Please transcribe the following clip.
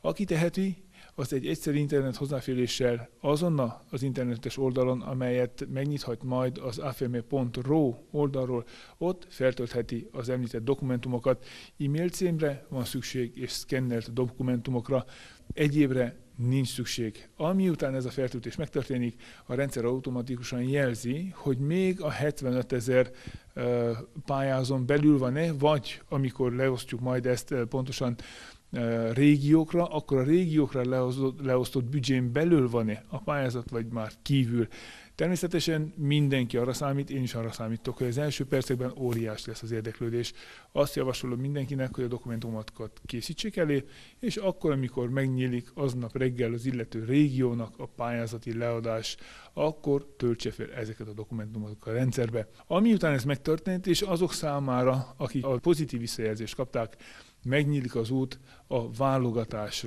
Aki teheti, az egy egyszerű internet hozzáféréssel azonnal az internetes oldalon, amelyet megnyithat majd az afm.ro oldalról, ott feltöltheti az említett dokumentumokat. E-mail címre van szükség, és szkennelt dokumentumokra. Egyébre nincs szükség. Amiután ez a feltöltés megtörténik, a rendszer automatikusan jelzi, hogy még a 75 ezer pályázon belül van-e, vagy amikor leosztjuk majd ezt pontosan régiókra, akkor a régiókra leosztott, leosztott büdzsén belül van-e a pályázat, vagy már kívül. Természetesen mindenki arra számít, én is arra számítok, hogy az első percekben óriás lesz az érdeklődés. Azt javasolom mindenkinek, hogy a dokumentumokat készítsék elé, és akkor, amikor megnyílik aznap reggel az illető régiónak a pályázati leadás, akkor töltse fel ezeket a dokumentumokat a rendszerbe. Ami után ez megtörtént, és azok számára, akik a pozitív visszajelzést kapták, megnyílik az út a válogatásra.